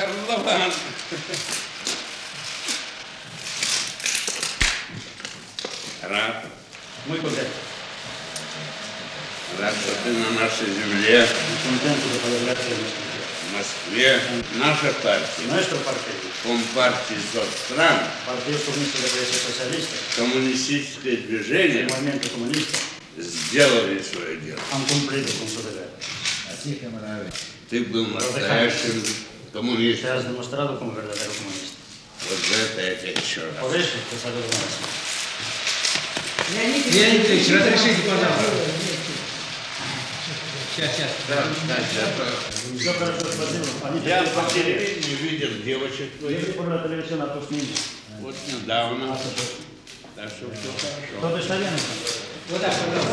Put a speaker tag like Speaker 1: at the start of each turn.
Speaker 1: Карлован. Рад,
Speaker 2: Muy contento.
Speaker 1: рад, что ты на нашей земле, в Москве. Наша партия,
Speaker 2: Nuestro partido,
Speaker 1: Компартии соцстран,
Speaker 2: Países Socialistas,
Speaker 1: коммунистическое движение
Speaker 2: movimiento comunista,
Speaker 1: сделали свое дело. Ты был настоящим
Speaker 2: Te
Speaker 1: коммунистом.
Speaker 2: has demostrado como verdadero comunista.
Speaker 1: Вот за это я тебе еще раз.
Speaker 2: Por eso te saludo una vez más.
Speaker 3: Леонид Ильич, разрешите, пожалуйста. Сейчас, сейчас.
Speaker 1: Да, кстати, а то
Speaker 2: Все хорошо, спасибо.
Speaker 1: Я
Speaker 2: в
Speaker 1: телевидению видел девочек
Speaker 2: la televisión a tus niños.
Speaker 1: вот недавно. Так что все хорошо.
Speaker 2: Está bien.
Speaker 3: Вот так, пожалуйста.